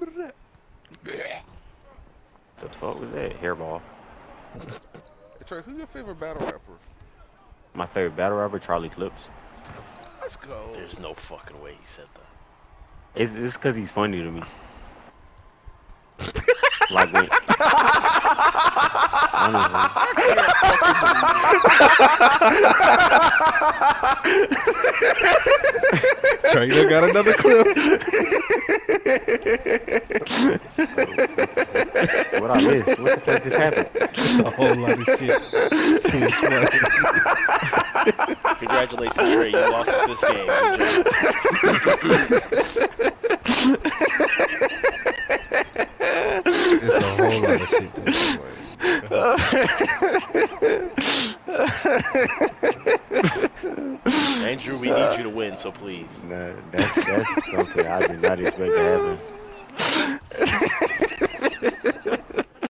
The fuck was that? Hairball. Hey, Trey, who's your favorite battle rapper? My favorite battle rapper, Charlie Clips. Let's go. There's no fucking way he said that. It's just cause he's funny to me. like when. Honestly. Trey done got another clip. What I missed? What the fuck just happened? It's a whole lot of shit. Too much funny. Congratulations, Trey. You lost us this game. It's a whole lot of shit too much funny. Andrew, we need uh, you to win, so please. Nah, that's that's something I did not expect to happen.